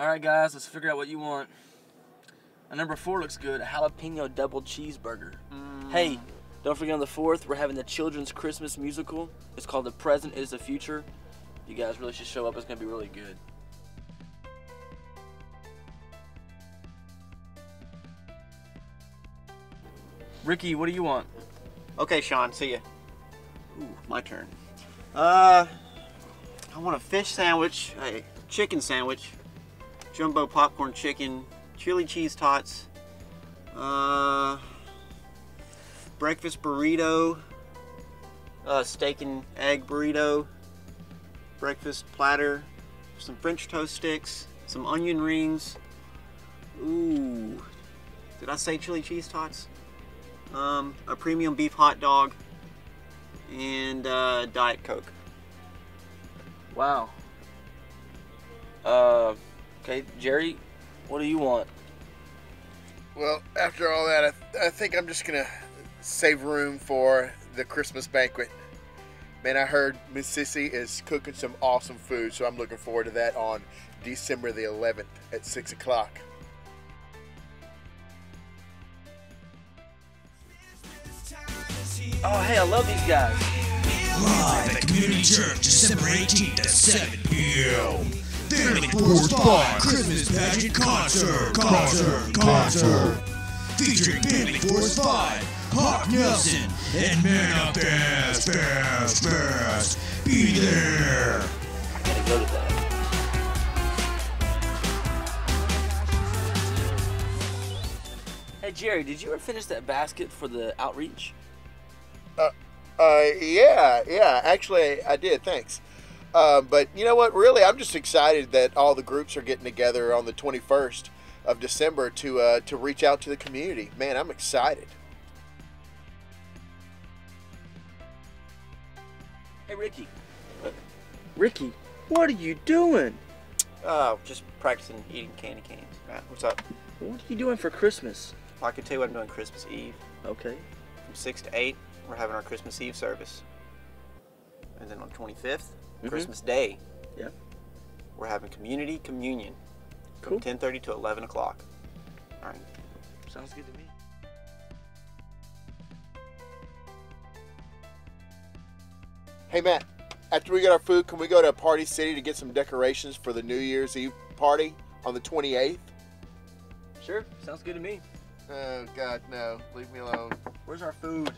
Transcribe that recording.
Alright guys, let's figure out what you want. A number four looks good, a jalapeno double cheeseburger. Mm. Hey, don't forget on the 4th, we're having the children's Christmas musical. It's called The Present is the Future. You guys really should show up, it's gonna be really good. Ricky, what do you want? Okay, Sean, see ya. Ooh, my turn. Uh, I want a fish sandwich, a chicken sandwich, jumbo popcorn chicken, chili cheese tots, uh, breakfast burrito, uh, steak and egg burrito, breakfast platter, some French toast sticks, some onion rings. Ooh, did I say chili cheese tots? Um, a premium beef hot dog, and uh, Diet Coke. Wow. Uh, okay, Jerry, what do you want? Well, after all that, I, th- I think I'm just gonna save room for the Christmas banquet. Man, I heard Miss Sissy is cooking some awesome food, so I'm looking forward to that on December the 11th at 6 o'clock. Oh, hey, I love these guys. Live at Community Church, December 18th at 7 p.m. Family Force 5 Christmas Pageant Concert, Concert, Concert. Featuring Family Force 5, Hawk Nelson, and Man Up Fast, Fast, Fast. Be there. Gotta go to that. Hey, Jerry, did you ever finish that basket for the outreach? Uh, yeah, yeah. Actually, I did. Thanks. Uh, but you know what? Really, I'm just excited that all the groups are getting together on the 21st of December to uh, to reach out to the community. Man, I'm excited. Hey, Ricky. Ricky, what are you doing? Oh, just practicing eating candy canes. Right, what's up? What are you doing for Christmas? I can tell you what I'm doing Christmas Eve. Okay. From 6 to 8, we're having our Christmas Eve service. And then on 25th, Mhm. Christmas Day, Yeah. we're having community communion Cool. from 10.30 to 11 o'clock. All right. Sounds good to me. Hey, Matt. After we get our food, can we go to Party City to get some decorations for the New Year's Eve party on the 28th? Sure, sounds good to me. Oh God, no! Leave me alone. Where's our food?